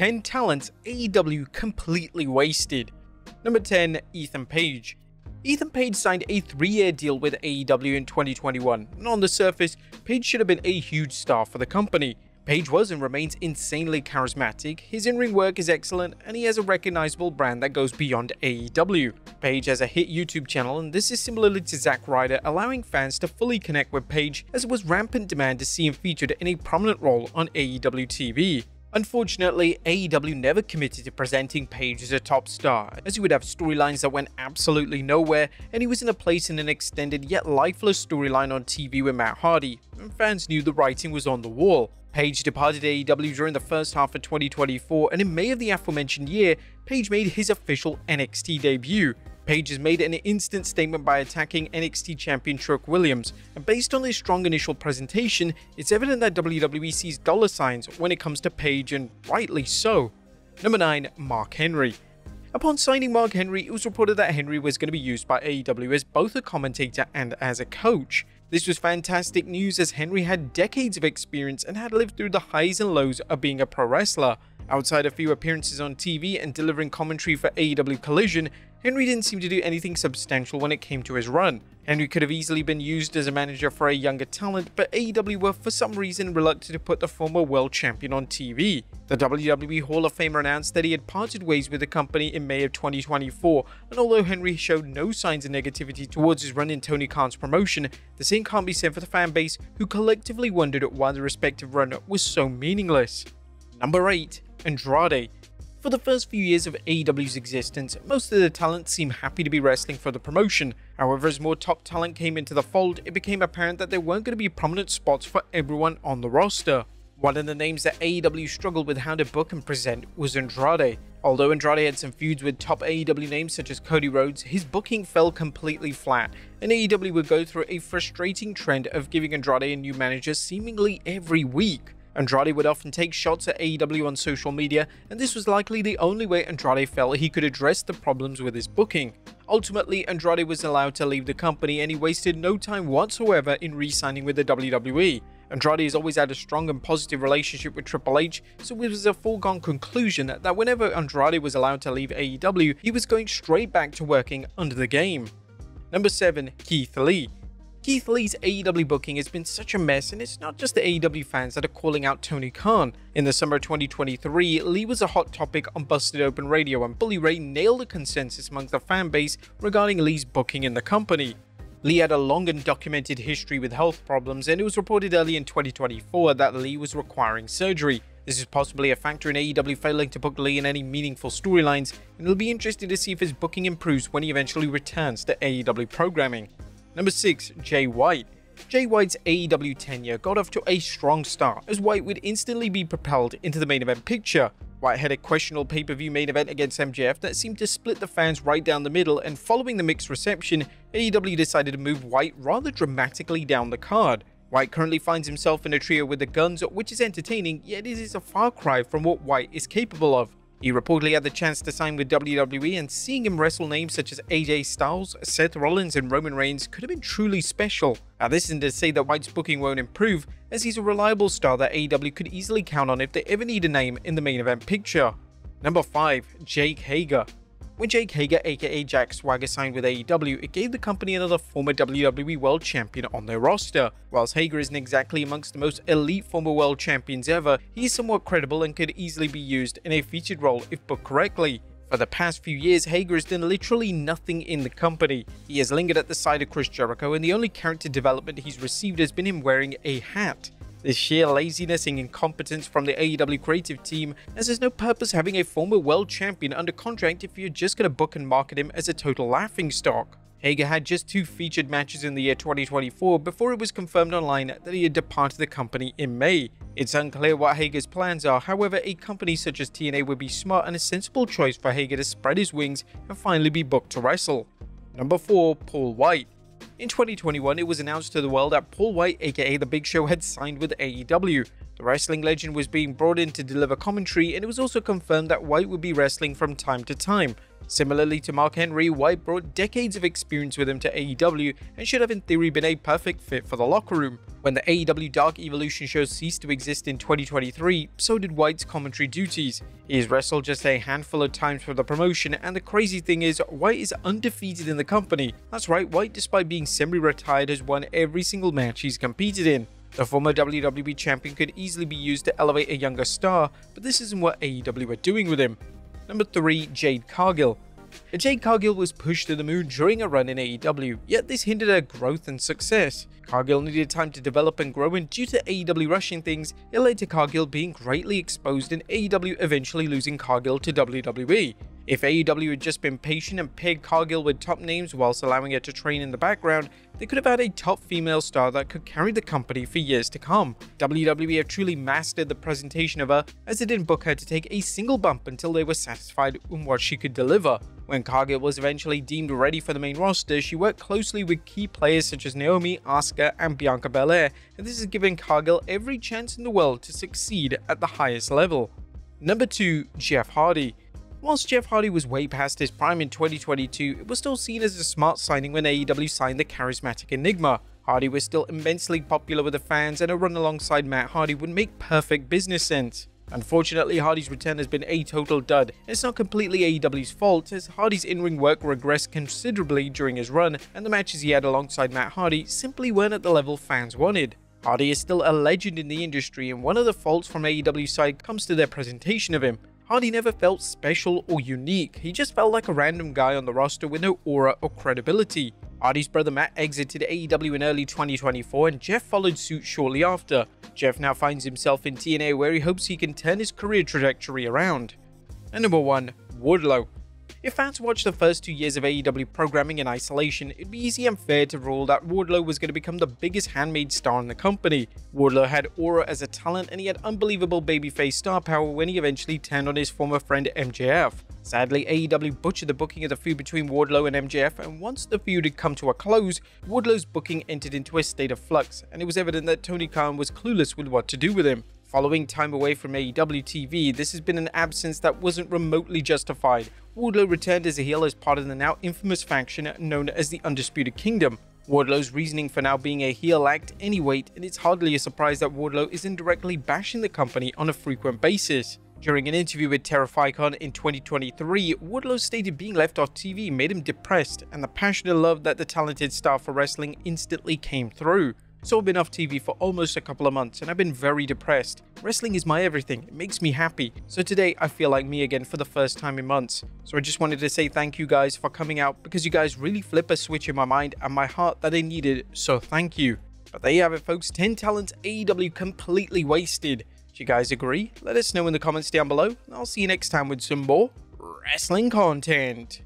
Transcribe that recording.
10 talents AEW completely wasted. Number 10, Ethan Page. Ethan Page signed a three-year deal with AEW in 2021, and on the surface, Page should have been a huge star for the company. Page was and remains insanely charismatic, his in-ring work is excellent, and he has a recognizable brand that goes beyond AEW. Page has a hit YouTube channel, and this is similarly to Zack Ryder, allowing fans to fully connect with Page as it was rampant demand to see him featured in a prominent role on AEW TV. Unfortunately, AEW never committed to presenting Page as a top star, as he would have storylines that went absolutely nowhere, and he was in a place in an extended yet lifeless storyline on TV with Matt Hardy, and fans knew the writing was on the wall. Page departed AEW during the first half of 2024, and in May of the aforementioned year, Page made his official NXT debut. Page has made an instant statement by attacking NXT champion Trick Williams, and based on his strong initial presentation, it's evident that WWE sees dollar signs when it comes to Page, and rightly so. Number 9. Mark Henry Upon signing Mark Henry, it was reported that Henry was going to be used by AEW as both a commentator and as a coach. This was fantastic news as Henry had decades of experience and had lived through the highs and lows of being a pro wrestler. Outside a few appearances on TV and delivering commentary for AEW Collision, Henry didn't seem to do anything substantial when it came to his run. Henry could have easily been used as a manager for a younger talent, but AEW were for some reason reluctant to put the former world champion on TV. The WWE Hall of Famer announced that he had parted ways with the company in May of 2024, and although Henry showed no signs of negativity towards his run in Tony Khan's promotion, the same can't be said for the fan base, who collectively wondered why the respective run was so meaningless. Number 8. Andrade for the first few years of AEW's existence, most of the talent seemed happy to be wrestling for the promotion. However, as more top talent came into the fold, it became apparent that there weren't going to be prominent spots for everyone on the roster. One of the names that AEW struggled with how to book and present was Andrade. Although Andrade had some feuds with top AEW names such as Cody Rhodes, his booking fell completely flat, and AEW would go through a frustrating trend of giving Andrade a new manager seemingly every week. Andrade would often take shots at AEW on social media, and this was likely the only way Andrade felt he could address the problems with his booking. Ultimately, Andrade was allowed to leave the company and he wasted no time whatsoever in re-signing with the WWE. Andrade has always had a strong and positive relationship with Triple H, so it was a foregone conclusion that whenever Andrade was allowed to leave AEW, he was going straight back to working under the game. Number 7. Keith Lee Keith Lee's AEW booking has been such a mess, and it's not just the AEW fans that are calling out Tony Khan. In the summer of 2023, Lee was a hot topic on Busted Open Radio, and Bully Ray nailed a consensus amongst the fan base regarding Lee's booking in the company. Lee had a long and documented history with health problems, and it was reported early in 2024 that Lee was requiring surgery. This is possibly a factor in AEW failing to book Lee in any meaningful storylines, and it'll be interesting to see if his booking improves when he eventually returns to AEW programming. Number 6. Jay White Jay White's AEW tenure got off to a strong start, as White would instantly be propelled into the main event picture. White had a questionable pay-per-view main event against MJF that seemed to split the fans right down the middle, and following the mixed reception, AEW decided to move White rather dramatically down the card. White currently finds himself in a trio with the Gunns, which is entertaining, yet it is a far cry from what White is capable of. He reportedly had the chance to sign with WWE, and seeing him wrestle names such as AJ Styles, Seth Rollins, and Roman Reigns could have been truly special. Now, this isn't to say that White's booking won't improve, as he's a reliable star that AEW could easily count on if they ever need a name in the main event picture. Number 5. Jake Hager when Jake Hager aka Jack Swagger signed with AEW, it gave the company another former WWE World Champion on their roster. Whilst Hager isn't exactly amongst the most elite former World Champions ever, he is somewhat credible and could easily be used in a featured role if booked correctly. For the past few years, Hager has done literally nothing in the company. He has lingered at the side of Chris Jericho and the only character development he's received has been him wearing a hat. The sheer laziness and incompetence from the AEW creative team, as there's no purpose having a former world champion under contract if you're just going to book and market him as a total laughingstock. Hager had just two featured matches in the year 2024 before it was confirmed online that he had departed the company in May. It's unclear what Hager's plans are, however, a company such as TNA would be smart and a sensible choice for Hager to spread his wings and finally be booked to wrestle. Number 4. Paul Wight in 2021, it was announced to the world that Paul Wight, aka The Big Show, had signed with AEW. The wrestling legend was being brought in to deliver commentary, and it was also confirmed that Wight would be wrestling from time to time. Similarly to Mark Henry, Wight brought decades of experience with him to AEW and should have in theory been a perfect fit for the locker room. When the AEW Dark Elevation show ceased to exist in 2023, so did Wight's commentary duties. He has wrestled just a handful of times for the promotion, and the crazy thing is, Wight is undefeated in the company. That's right, Wight, despite being semi-retired, has won every single match he's competed in. The former WWE champion could easily be used to elevate a younger star, but this isn't what AEW are doing with him. Number 3. Jade Cargill Jade Cargill was pushed to the moon during a run in AEW, yet this hindered her growth and success. Cargill needed time to develop and grow and due to AEW rushing things, it led to Cargill being greatly exposed and AEW eventually losing Cargill to WWE. If AEW had just been patient and pegged Cargill with top names whilst allowing her to train in the background, they could have had a top female star that could carry the company for years to come. WWE have truly mastered the presentation of her, as they didn't book her to take a single bump until they were satisfied in what she could deliver. When Cargill was eventually deemed ready for the main roster, she worked closely with key players such as Naomi, Asuka, and Bianca Belair, and this has given Cargill every chance in the world to succeed at the highest level. Number 2. Jeff Hardy Whilst Jeff Hardy was way past his prime in 2022, it was still seen as a smart signing when AEW signed the charismatic Enigma. Hardy was still immensely popular with the fans and a run alongside Matt Hardy would make perfect business sense. Unfortunately, Hardy's return has been a total dud. It's not completely AEW's fault, as Hardy's in-ring work regressed considerably during his run, and the matches he had alongside Matt Hardy simply weren't at the level fans wanted. Hardy is still a legend in the industry, and one of the faults from AEW's side comes to their presentation of him. Hardy never felt special or unique, he just felt like a random guy on the roster with no aura or credibility. Hardy's brother Matt exited AEW in early 2024 and Jeff followed suit shortly after. Jeff now finds himself in TNA where he hopes he can turn his career trajectory around. And number 1. Wardlow if fans watched the first two years of AEW programming in isolation, it'd be easy and fair to rule that Wardlow was going to become the biggest handmade star in the company. Wardlow had aura as a talent and he had unbelievable babyface star power when he eventually turned on his former friend MJF. Sadly, AEW butchered the booking of the feud between Wardlow and MJF, and once the feud had come to a close, Wardlow's booking entered into a state of flux, and it was evident that Tony Khan was clueless with what to do with him. Following time away from AEW TV, this has been an absence that wasn't remotely justified. Wardlow returned as a heel as part of the now infamous faction known as the Undisputed Kingdom. Wardlow's reasoning for now being a heel lacked any weight, and it's hardly a surprise that Wardlow is indirectly bashing the company on a frequent basis. During an interview with Terrificon in 2023, Wardlow stated being left off TV made him depressed, and the passionate love that the talented star for wrestling instantly came through. So I've been off TV for almost a couple of months and I've been very depressed. Wrestling is my everything, it makes me happy. So today I feel like me again for the first time in months. So I just wanted to say thank you guys for coming out because you guys really flip a switch in my mind and my heart that I needed, so thank you. But there you have it folks, 10 talents AEW completely wasted. Do you guys agree? Let us know in the comments down below. I'll see you next time with some more wrestling content.